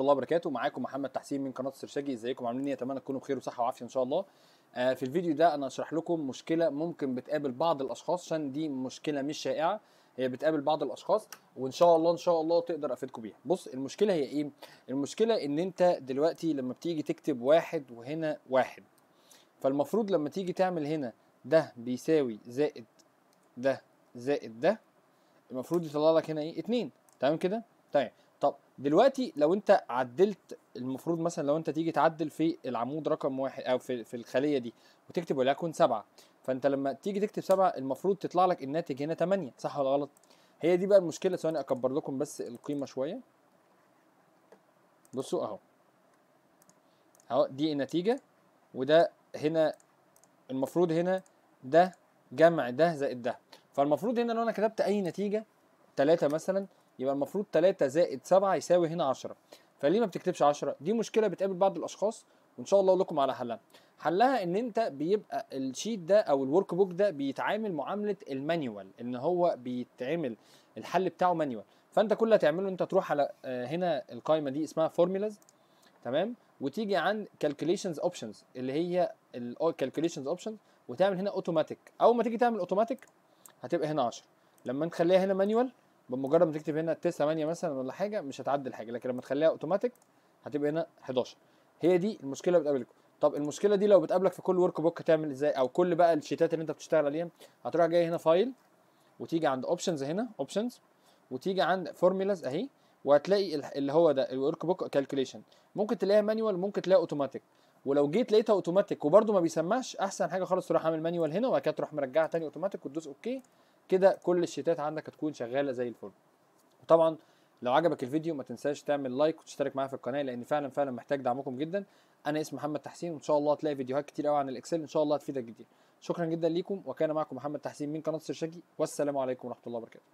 الله وبركاته. معاكم محمد تحسين من قناة السرشاجي. إزيكم؟ عاملين إيه؟ أتمنى تكونوا بخير وصحة وعافية إن شاء الله. آه، في الفيديو ده أنا هشرح لكم مشكلة ممكن بتقابل بعض الأشخاص عشان دي مشكلة مش شائعة. هي بتقابل بعض الأشخاص وإن شاء الله إن شاء الله تقدر أفيدكم بيها. بص المشكلة هي إيه؟ المشكلة إن أنت دلوقتي لما بتيجي تكتب واحد وهنا واحد فالمفروض لما تيجي تعمل هنا ده بيساوي زائد ده زائد ده المفروض يطلع لك هنا إيه؟ اتنين. تمام كده؟ طيب. دلوقتي لو انت عدلت المفروض مثلا لو انت تيجي تعدل في العمود رقم واحد أو في, في الخلية دي وتكتب وليكن سبعة. فانت لما تيجي تكتب سبعة المفروض تطلع لك الناتج هنا 8 صح ولا غلط؟ هي دي بقى المشكلة. ثواني أكبر لكم بس القيمة شوية. بصوا أهو. أهو دي النتيجة وده هنا المفروض هنا ده جمع ده زائد ده. فالمفروض هنا لو أنا كتبت أي نتيجة 3 مثلا يبقى المفروض 3 زائد 7 يساوي هنا 10 فليه ما بتكتبش 10 دي مشكلة بتقابل بعض الأشخاص وإن شاء الله أقول لكم على حلها. حلها إن أنت بيبقى ال sheet ده أو ال workbook ده بيتعامل معاملة ال manual إن هو بيتعمل الحل بتاعه manual. فأنت كل اللي هتعمله أنت تروح على آه، هنا القائمة دي اسمها Formulas تمام؟ وتيجي عند Calculations Options اللي هي ال Calculations Options وتعمل هنا اوتوماتيك أول ما تيجي تعمل اوتوماتيك هتبقى هنا 10 لما تخليها هنا manual بمجرد ما تكتب هنا 9 8 مثلا ولا حاجة مش هتعدل حاجة لكن لما تخليها اوتوماتيك هتبقى هنا 11 هي دي المشكلة بتقابلكم. طب المشكلة دي لو بتقابلك في كل workbook هتعمل إزاي؟ أو كل بقى الشيتات اللي أنت بتشتغل عليها هتروح جاي هنا File وتيجي عند Options هنا Options وتيجي عند Formulas أهي وهتلاقي ال- اللي هو ده ال Workbook Calculation ممكن تلاقيها manual ممكن تلاقيها اوتوماتيك ولو جيت لقيتها اوتوماتيك وبرده ما بيسمعش أحسن حاجة خالص تروح عامل manual هنا وبعد كده تروح مرجعها تاني اوتوماتيك وتدوس okay كده كل الشيتات عندك هتكون شغالة زي الفل. وطبعا لو عجبك الفيديو ما تنساش تعمل like وتشترك معايا في القناة لأن فعلا فعلا محتاج دعمكم جدا. أنا اسمي محمد تحسين وإن شاء الله هتلاقي فيديوهات كتير قوي عن الإكسل إن شاء الله هتفيدك جدا. شكرا جدا ليكم وكان معكم محمد تحسين من قناة السرشاجي والسلام عليكم ورحمة الله وبركاته.